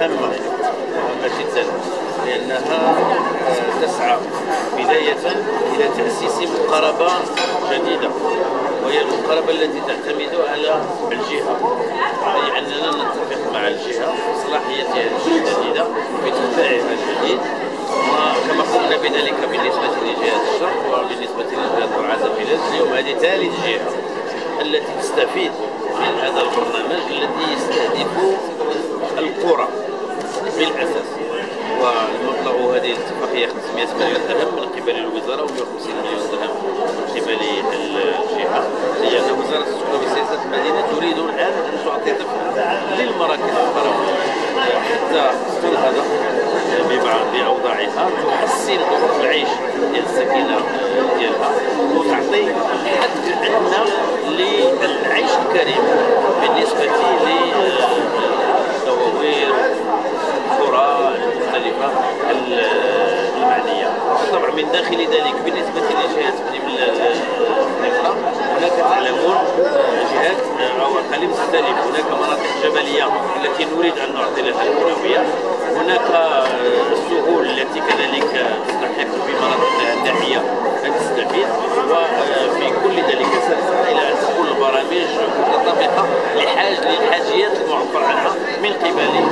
هامة هامة جدا لأنها تسعى بداية إلى تأسيس مقاربة جديدة وهي المقاربة التي تعتمد على الجهة أي أننا نتفق مع الجهة صلاحيتها الجديدة باتباعها الجديد وكما قمنا بذلك بالنسبة لجهة الشرق وبالنسبة لجهة العزم اليوم هذه ثالث جهة التي تستفيد من هذا البرنامج الذي يستهدف بالاساس والمبلغ هذه الاتفاقية 500 مليون درهم من قبل الوزارة و150 مليون درهم من قبل الجهة لأن وزارة السكان وسياسه المدينة تريد الآن أن تعطي للمراكز القرويه حتى تنهض بأوضاعها تحسن ظروف العيش ديال السكينة ديالها وتعطي من داخل ذلك بالنسبة لجهات الاخرى هناك تعلمون جهات أو اقاليم تختلف هناك مناطق جبلية التي نريد أن نعطي لها الاولويه هناك السهول التي كذلك تستحق في مناطق أن تستفيد. وفي كل ذلك سنسعى إلى أن تكون البرامج متطابقة لحاج للحاجيات المعبر عنها من قبل